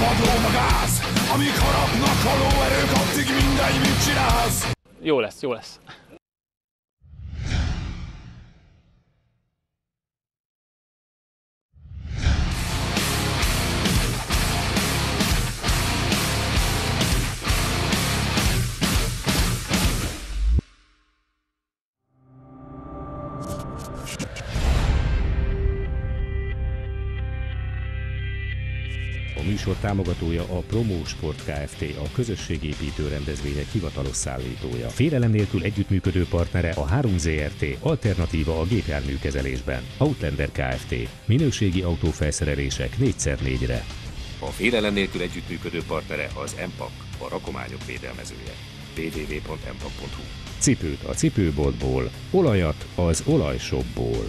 padló a gáz Amíg harapnak a lóerők, addig mindegy, mit csinálsz Jó lesz, jó lesz. A műsor támogatója a Promó Sport Kft. a közösségépítő rendezvények hivatalos szállítója. Félelem nélkül együttműködő partnere a 3ZRT, alternatíva a gépjárműkezelésben. Outlander Kft. Minőségi autófelszerelések 4x4-re. A félelem nélkül együttműködő partnere az MPAC, a rakományok védelmezője. www.mpak.hu Cipőt a cipőboltból, olajat az olajshopból.